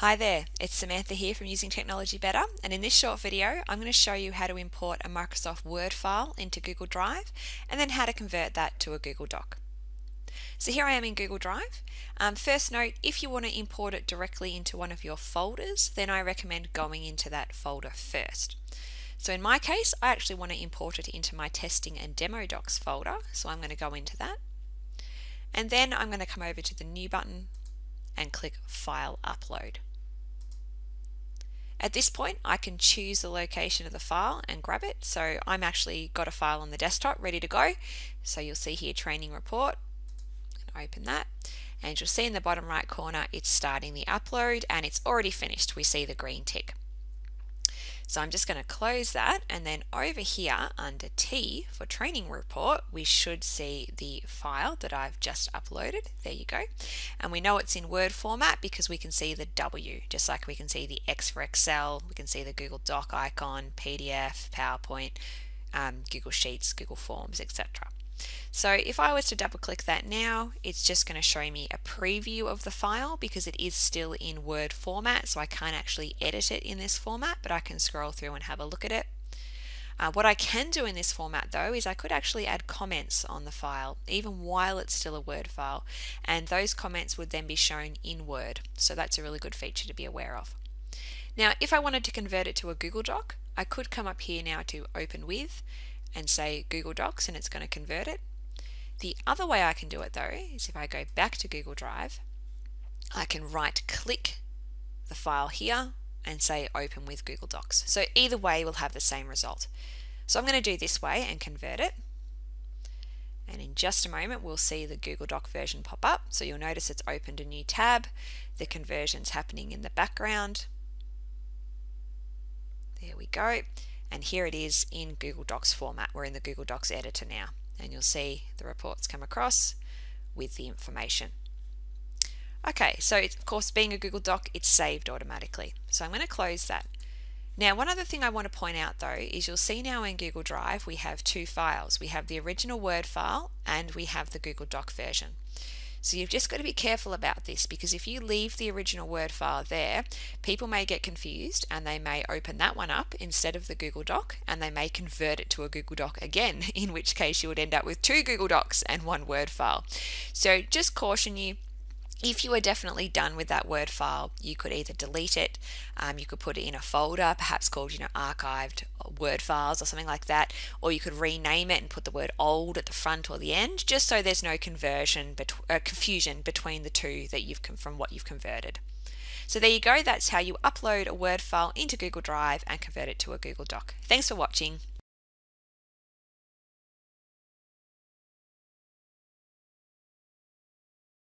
Hi there, it's Samantha here from Using Technology Better and in this short video I'm going to show you how to import a Microsoft Word file into Google Drive and then how to convert that to a Google Doc. So here I am in Google Drive. Um, first note, if you want to import it directly into one of your folders then I recommend going into that folder first. So in my case I actually want to import it into my testing and demo docs folder so I'm going to go into that and then I'm going to come over to the new button and click File Upload. At this point, I can choose the location of the file and grab it. So I'm actually got a file on the desktop ready to go. So you'll see here training report. and Open that and you'll see in the bottom right corner it's starting the upload and it's already finished. We see the green tick. So I'm just going to close that and then over here under T for training report we should see the file that I've just uploaded. There you go. And we know it's in Word format because we can see the W just like we can see the X for Excel, we can see the Google Doc icon, PDF, PowerPoint, um, Google Sheets, Google Forms, etc. So if I was to double click that now, it's just going to show me a preview of the file because it is still in Word format, so I can't actually edit it in this format, but I can scroll through and have a look at it. Uh, what I can do in this format though is I could actually add comments on the file even while it's still a Word file and those comments would then be shown in Word so that's a really good feature to be aware of. Now if I wanted to convert it to a Google Doc I could come up here now to open with and say Google Docs and it's going to convert it the other way I can do it though is if I go back to Google Drive, I can right click the file here and say open with Google Docs. So either way we'll have the same result. So I'm going to do this way and convert it. And in just a moment we'll see the Google Doc version pop up. So you'll notice it's opened a new tab. The conversion's happening in the background. There we go. And here it is in Google Docs format. We're in the Google Docs editor now and you'll see the reports come across with the information. Okay, so of course being a Google Doc, it's saved automatically. So I'm going to close that. Now one other thing I want to point out though is you'll see now in Google Drive we have two files. We have the original Word file and we have the Google Doc version. So you've just got to be careful about this because if you leave the original Word file there, people may get confused and they may open that one up instead of the Google Doc and they may convert it to a Google Doc again, in which case you would end up with two Google Docs and one Word file. So just caution you if you are definitely done with that Word file, you could either delete it, um, you could put it in a folder, perhaps called you know archived Word files or something like that, or you could rename it and put the word old at the front or the end, just so there's no conversion bet uh, confusion between the two that you've from what you've converted. So there you go. That's how you upload a Word file into Google Drive and convert it to a Google Doc. Thanks for watching.